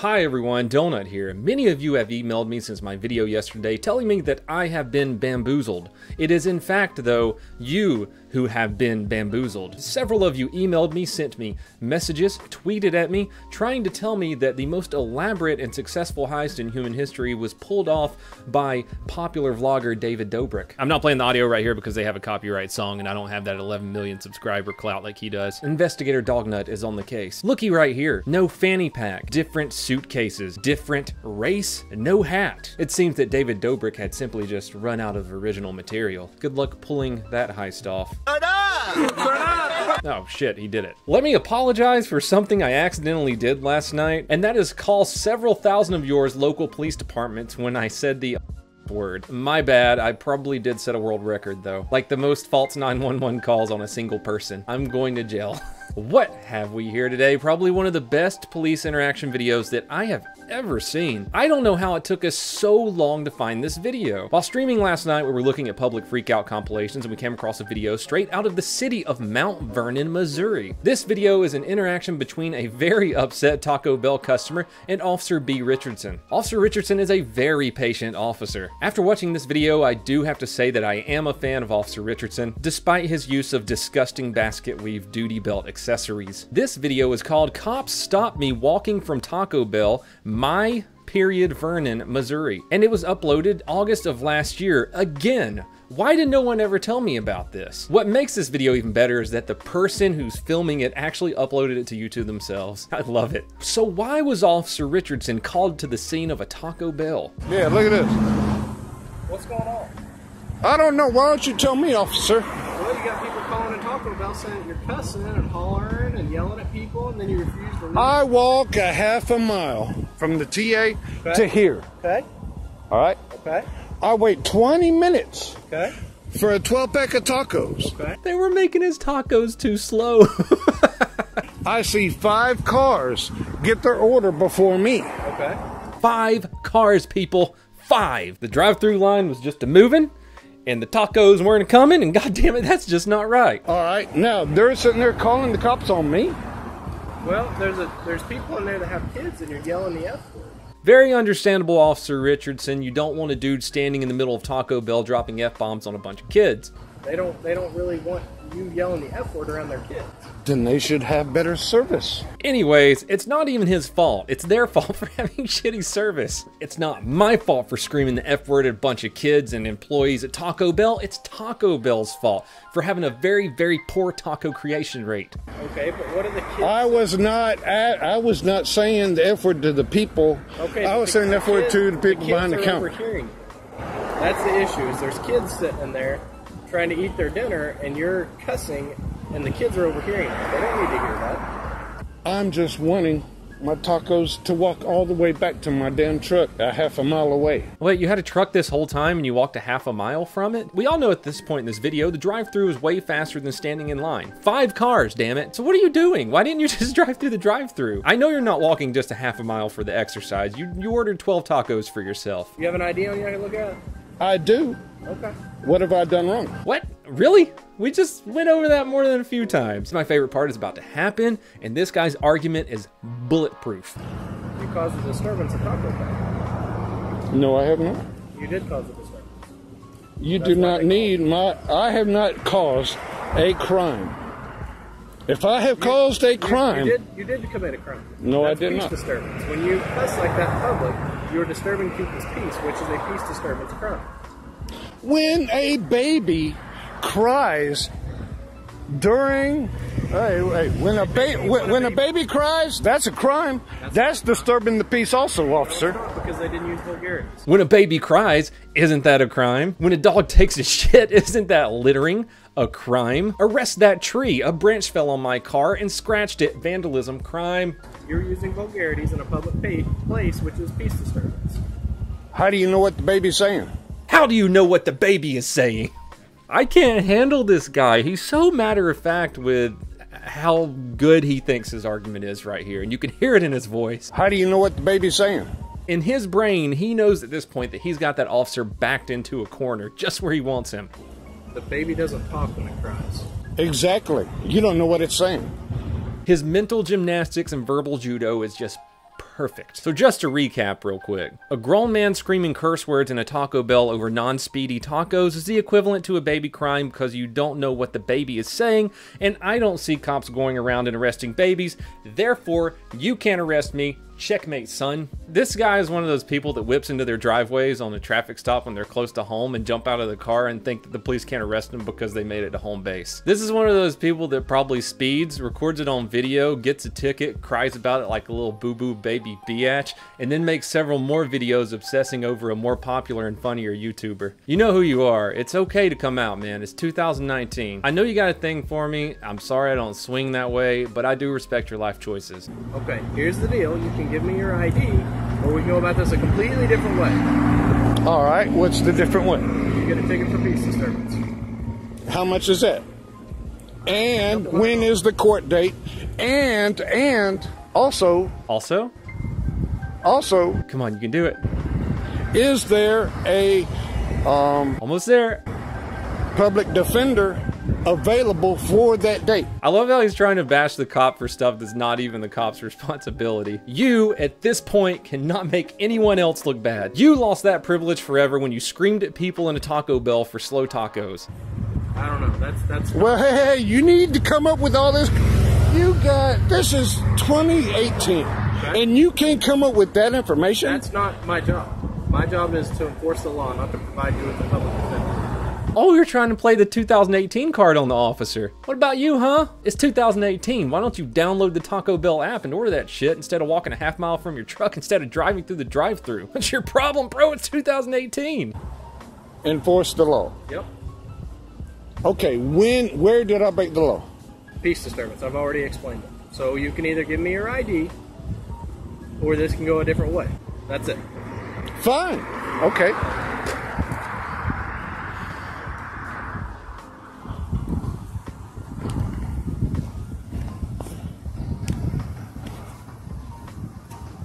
Hi everyone, Donut here. Many of you have emailed me since my video yesterday telling me that I have been bamboozled. It is in fact, though, you who have been bamboozled. Several of you emailed me, sent me messages, tweeted at me, trying to tell me that the most elaborate and successful heist in human history was pulled off by popular vlogger David Dobrik. I'm not playing the audio right here because they have a copyright song and I don't have that 11 million subscriber clout like he does. Investigator Dognut is on the case. Looky right here. No fanny pack, different suitcases, different race, no hat. It seems that David Dobrik had simply just run out of original material. Good luck pulling that heist off. Oh shit, he did it. Let me apologize for something I accidentally did last night, and that is call several thousand of yours local police departments when I said the word. My bad, I probably did set a world record though. Like the most false 911 calls on a single person. I'm going to jail. What have we here today? Probably one of the best police interaction videos that I have ever seen. I don't know how it took us so long to find this video. While streaming last night, we were looking at public freakout compilations and we came across a video straight out of the city of Mount Vernon, Missouri. This video is an interaction between a very upset Taco Bell customer and Officer B. Richardson. Officer Richardson is a very patient officer. After watching this video, I do have to say that I am a fan of Officer Richardson, despite his use of disgusting basket weave duty belt. This video is called Cops Stop Me Walking from Taco Bell, My period Vernon, Missouri. And it was uploaded August of last year. Again, why did no one ever tell me about this? What makes this video even better is that the person who's filming it actually uploaded it to YouTube themselves. I love it. So why was Officer Richardson called to the scene of a Taco Bell? Yeah, look at this. What's going on? I don't know. Why don't you tell me, officer? Well, you got people calling and talking about saying you're cussing and hollering and yelling at people, and then you refuse to leave. I walk a half a mile from the TA to here. okay, All right. okay, I wait 20 minutes okay, for a 12 pack of tacos. okay. They were making his tacos too slow. I see five cars get their order before me. Okay. Five cars, people. Five. The drive-through line was just a moving, and the tacos weren't coming, and goddamn it, that's just not right. All right. Now they're sitting there calling the cops on me. Well, there's a there's people in there that have kids, and you're yelling the F word. Very understandable, Officer Richardson. You don't want a dude standing in the middle of Taco Bell dropping F-bombs on a bunch of kids. They don't they don't really want you yelling the F word around their kids. Then they should have better service. Anyways, it's not even his fault. It's their fault for having shitty service. It's not my fault for screaming the F word at a bunch of kids and employees at Taco Bell. It's Taco Bell's fault for having a very, very poor taco creation rate. Okay, but what are the kids? I was not at, I was not saying the F word to the people. okay, I was the saying the F word to the people kids behind the counter. That's the issue. Is there's kids sitting in there trying to eat their dinner, and you're cussing, and the kids are overhearing. it. They don't need to hear that. I'm just wanting my tacos to walk all the way back to my damn truck a half a mile away. Wait, you had a truck this whole time and you walked a half a mile from it? We all know at this point in this video, the drive-through is way faster than standing in line. Five cars, damn it. So what are you doing? Why didn't you just drive through the drive-through? I know you're not walking just a half a mile for the exercise. You, you ordered 12 tacos for yourself. You have an idea on you I can look at? I do. Okay. What have I done wrong? What? Really? We just went over that more than a few times. My favorite part is about to happen, and this guy's argument is bulletproof. You caused a disturbance at Taco Bell. No, I have not. You did cause a disturbance. You That's do not need my. I have not caused a crime. If I have caused a crime, You, did. You did commit a crime. No, I That's did peace not. disturbance. When you cuss like that in public, you are disturbing people's peace, which is a peace disturbance crime. when a baby cries during hey, hey, when a baby when, when a baby cries, that's a crime. That's disturbing the peace, also, officer. Because they didn't use vulgarities. When a baby cries, isn't that a crime? When a dog takes a shit, isn't that littering? A crime? Arrest that tree. A branch fell on my car and scratched it. Vandalism. Crime. You're using vulgarities in a public place, which is peace disturbance. How do you know what the baby's saying? How do you know what the baby is saying? I can't handle this guy. He's so matter of fact with how good he thinks his argument is right here, and you can hear it in his voice. How do you know what the baby's saying? In his brain, he knows at this point that he's got that officer backed into a corner just where he wants him. The baby doesn't talk when it cries. Exactly. You don't know what it's saying. His mental gymnastics and verbal judo is just perfect. So just to recap real quick, a grown man screaming curse words in a Taco Bell over non-speedy tacos is the equivalent to a baby crying because you don't know what the baby is saying, and I don't see cops going around and arresting babies, therefore you can't arrest me, Checkmate, son. This guy is one of those people that whips into their driveways on a traffic stop when they're close to home and jump out of the car and think that the police can't arrest them because they made it to home base. This is one of those people that probably speeds, records it on video, gets a ticket, cries about it like a little boo-boo baby biatch, and then makes several more videos obsessing over a more popular and funnier YouTuber. You know who you are. It's okay to come out, man. It's 2019. I know you got a thing for me. I'm sorry I don't swing that way, but I do respect your life choices. Okay, here's the deal. You can give me your ID, or we can go about this a completely different way. All right, what's the different way? You get a ticket for peace disturbance. How much is that? And when is the court date? And and also Also, also come on, you can do it. is there a um, Almost there. public defender available for that date? I love how he's trying to bash the cop for stuff that's not even the cop's responsibility. You, at this point, cannot make anyone else look bad. You lost that privilege forever when you screamed at people in a Taco Bell for slow tacos. I don't know. That's that's Well, hey, hey, you need to come up with all this. You got this is 2018, and you can't come up with that information. that's not my job. My job is to enforce the law, not to provide you with a public defender. Oh, you're trying to play the 2018 card on the officer. What about you, huh? It's 2018. Why don't you download the Taco Bell app and order that shit instead of walking a half mile from your truck instead of driving through the drive-through? What's your problem, bro? It's 2018. Enforce the law. Yep. Okay, when? Where did I break the law? Peace disturbance. I've already explained it. So you can either give me your ID, or this can go a different way. That's it. Fine. Okay.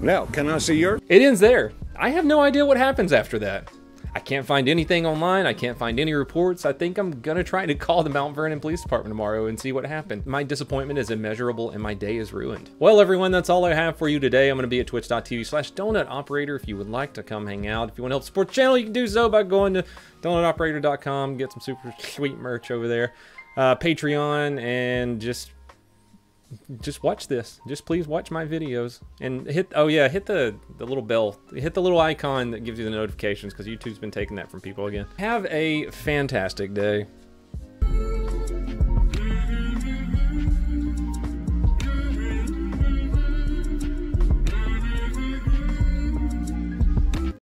Now, can I see yours? It ends there. I have no idea what happens after that. I can't find anything online. I can't find any reports. I think I'm gonna try to call the Mount Vernon Police Department tomorrow and see what happened. My disappointment is immeasurable and my day is ruined. Well, everyone, that's all I have for you today. I'm gonna be at twitch.tv slash donut operator if you would like to come hang out. If you wanna help support the channel, you can do so by going to donutoperator.com, get some super sweet merch over there. Uh, Patreon and just just watch this. Just please watch my videos and hit. Oh yeah, hit the the little bell. Hit the little icon that gives you the notifications because YouTube's been taking that from people again. Have a fantastic day.